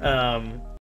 Um,